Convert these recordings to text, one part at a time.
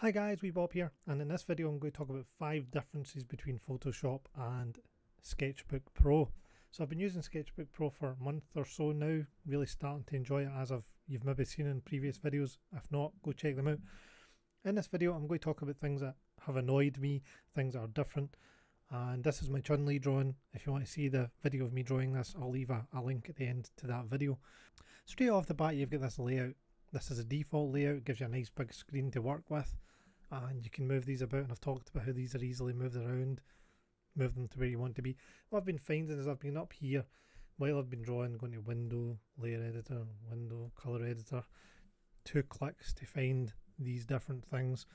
Hi guys, Wee Bob here, and in this video I'm going to talk about five differences between Photoshop and Sketchbook Pro. So I've been using Sketchbook Pro for a month or so now, really starting to enjoy it as I've you've maybe seen in previous videos. If not, go check them out. In this video I'm going to talk about things that have annoyed me, things that are different, and this is my Chun-Li drawing. If you want to see the video of me drawing this, I'll leave a, a link at the end to that video. Straight off the bat you've got this layout. This is a default layout, gives you a nice big screen to work with and you can move these about and I've talked about how these are easily moved around move them to where you want to be. What I've been finding is I've been up here while I've been drawing going to window layer editor window color editor two clicks to find these different things.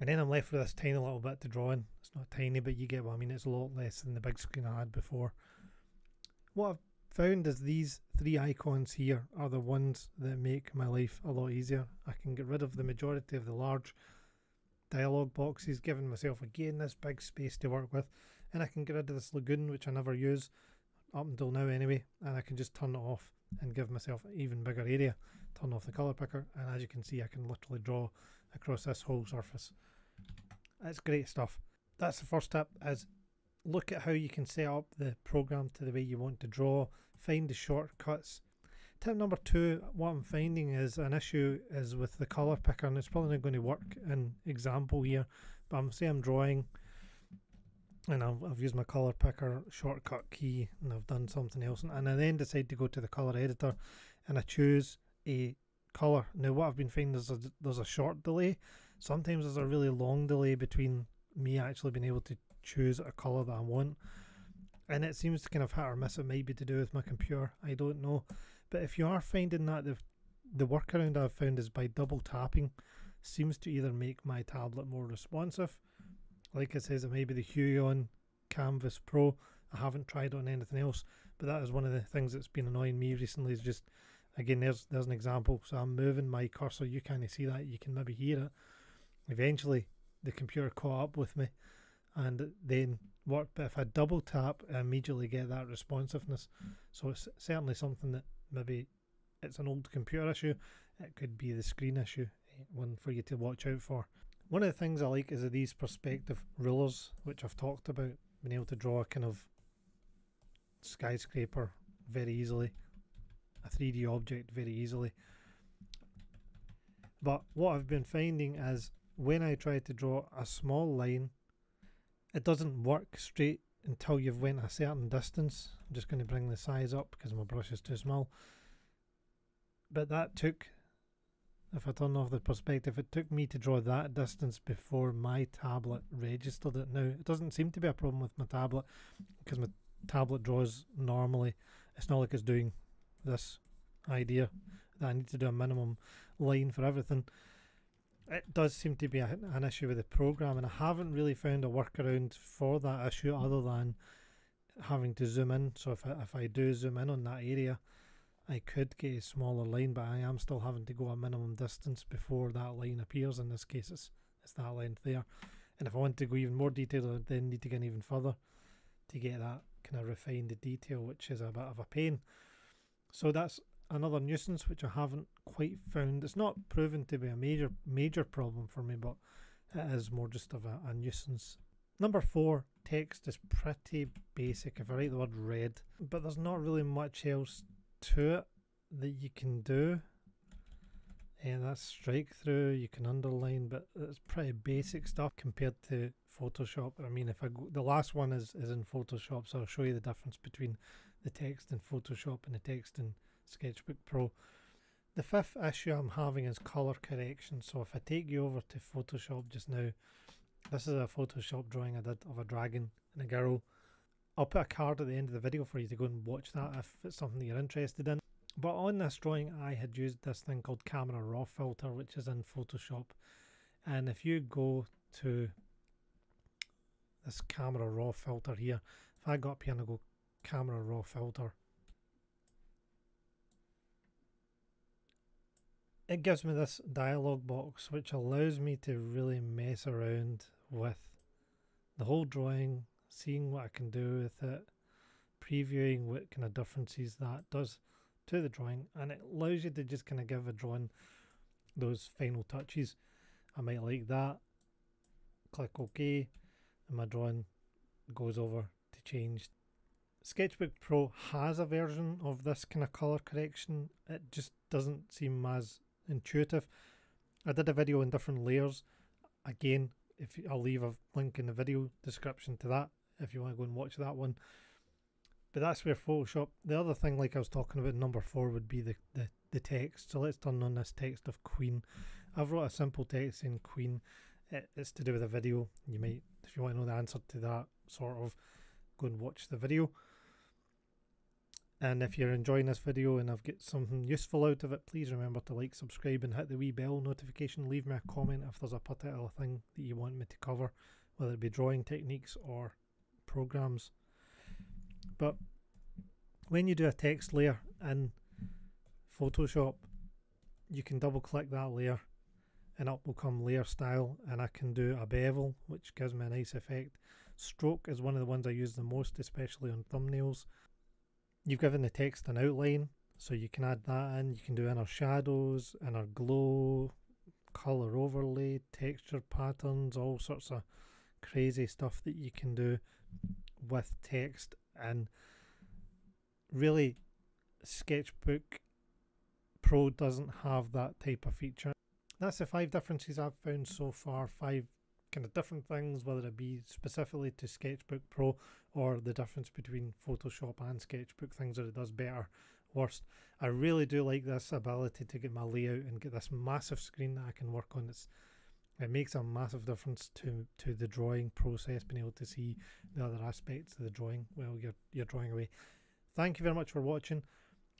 And then I'm left with this tiny little bit to draw in. It's not tiny but you get what I mean. It's a lot less than the big screen I had before. What I've found is these three icons here are the ones that make my life a lot easier. I can get rid of the majority of the large dialog boxes, giving myself again this big space to work with. And I can get rid of this lagoon, which I never use up until now anyway, and I can just turn it off and give myself an even bigger area. Turn off the colour picker, and as you can see, I can literally draw across this whole surface. That's great stuff. That's the first tip is look at how you can set up the program to the way you want to draw, find the shortcuts, Tip number two, what I'm finding is an issue is with the colour picker, and it's probably not going to work in example here, but I'm say I'm drawing and I've, I've used my colour picker shortcut key and I've done something else, and I then decide to go to the colour editor and I choose a colour. Now, what I've been finding is a, there's a short delay. Sometimes there's a really long delay between me actually being able to choose a colour that I want. And it seems to kind of hit or miss. It might be to do with my computer. I don't know. But if you are finding that the the workaround I've found is by double tapping seems to either make my tablet more responsive. Like it says, it may be the Huion Kamvas Pro. I haven't tried on anything else, but that is one of the things that's been annoying me recently. Is just again, there's there's an example. So I'm moving my cursor. You can't see that. You can maybe hear it. Eventually, the computer caught up with me, and then worked. But if I double tap, I immediately get that responsiveness. So it's certainly something that maybe it's an old computer issue, it could be the screen issue, eh, one for you to watch out for. One of the things I like is these perspective rulers, which I've talked about, being able to draw a kind of skyscraper very easily, a 3D object very easily. But what I've been finding is when I try to draw a small line, it doesn't work straight until you've went a certain distance. I'm just going to bring the size up because my brush is too small. But that took, if I turn off the perspective, it took me to draw that distance before my tablet registered it. Now, it doesn't seem to be a problem with my tablet because my tablet draws normally. It's not like it's doing this idea that I need to do a minimum line for everything it does seem to be a, an issue with the program, and I haven't really found a workaround for that issue other than having to zoom in. So if I, if I do zoom in on that area, I could get a smaller line, but I am still having to go a minimum distance before that line appears. In this case, it's, it's that length there. And if I want to go even more detailed, I then need to get even further to get that kind of refined detail, which is a bit of a pain. So that's another nuisance which I haven't quite found. It's not proven to be a major major problem for me, but it is more just of a, a nuisance. Number four, text is pretty basic. If I write the word red, but there's not really much else to it that you can do. And that's strike through, you can underline, but it's pretty basic stuff compared to Photoshop. I mean, if I go, the last one is, is in Photoshop, so I'll show you the difference between the text in Photoshop and the text in Sketchbook Pro. The fifth issue I'm having is color correction. So if I take you over to Photoshop just now, this is a Photoshop drawing I did of a dragon and a girl. I'll put a card at the end of the video for you to go and watch that if it's something that you're interested in. But on this drawing, I had used this thing called Camera Raw Filter, which is in Photoshop. And if you go to this Camera Raw Filter here, if I go up here and I go Camera Raw Filter, it gives me this dialog box which allows me to really mess around with the whole drawing, seeing what I can do with it, previewing what kind of differences that does to the drawing, and it allows you to just kind of give a drawing those final touches. I might like that. Click OK, and my drawing goes over to change. Sketchbook Pro has a version of this kind of color correction. It just doesn't seem as intuitive. I did a video in different layers. Again, if I'll leave a link in the video description to that if you want to go and watch that one. But that's where Photoshop. The other thing, like I was talking about, number four would be the the, the text. So let's turn on this text of Queen. I've wrote a simple text in Queen. It, it's to do with a video. You might, if you want to know the answer to that, sort of go and watch the video. And if you're enjoying this video and I've got something useful out of it, please remember to like, subscribe, and hit the wee bell notification. Leave me a comment if there's a particular thing that you want me to cover, whether it be drawing techniques or programs. But when you do a text layer in Photoshop, you can double click that layer and up will come layer style and I can do a bevel which gives me a nice effect. Stroke is one of the ones I use the most especially on thumbnails You've given the text an outline, so you can add that in. You can do inner shadows, inner glow, color overlay, texture patterns, all sorts of crazy stuff that you can do with text. And really, Sketchbook Pro doesn't have that type of feature. That's the five differences I've found so far. Five kind of different things, whether it be specifically to Sketchbook Pro or the difference between Photoshop and Sketchbook, things that it does better, worse. I really do like this ability to get my layout and get this massive screen that I can work on. It's it makes a massive difference to to the drawing process, being able to see the other aspects of the drawing while you're you're drawing away. Thank you very much for watching.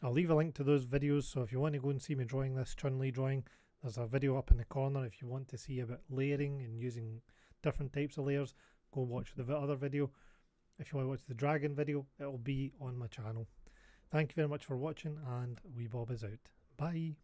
I'll leave a link to those videos, so if you want to go and see me drawing this Chun-Li drawing, there's a video up in the corner if you want to see about layering and using different types of layers. Go watch the other video. If you want to watch the dragon video, it will be on my channel. Thank you very much for watching and Wee Bob is out. Bye.